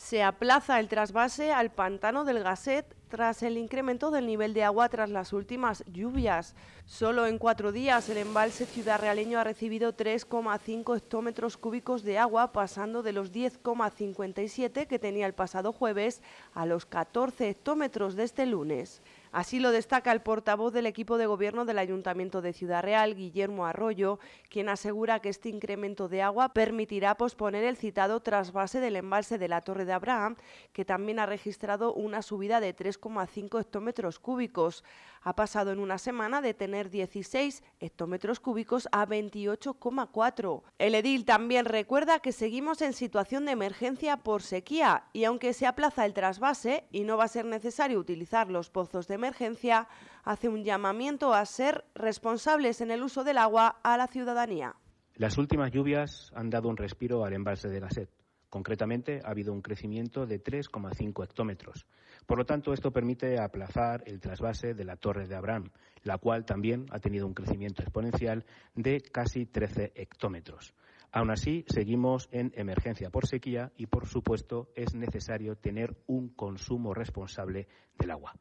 Se aplaza el trasvase al pantano del Gasset tras el incremento del nivel de agua tras las últimas lluvias. Solo en cuatro días el embalse ciudad realeño ha recibido 3,5 hectómetros cúbicos de agua, pasando de los 10,57 que tenía el pasado jueves a los 14 hectómetros de este lunes. Así lo destaca el portavoz del equipo de gobierno del Ayuntamiento de Ciudad Real, Guillermo Arroyo, quien asegura que este incremento de agua permitirá posponer el citado trasvase del embalse de la Torre de Abraham, que también ha registrado una subida de 3,5 hectómetros cúbicos. Ha pasado en una semana de tener 16 hectómetros cúbicos a 28,4. El edil también recuerda que seguimos en situación de emergencia por sequía y aunque se aplaza el trasvase y no va a ser necesario utilizar los pozos de emergencia, hace un llamamiento a ser responsables en el uso del agua a la ciudadanía. Las últimas lluvias han dado un respiro al embalse de Gasset. Concretamente, ha habido un crecimiento de 3,5 hectómetros. Por lo tanto, esto permite aplazar el trasvase de la Torre de Abraham, la cual también ha tenido un crecimiento exponencial de casi 13 hectómetros. Aún así, seguimos en emergencia por sequía y, por supuesto, es necesario tener un consumo responsable del agua.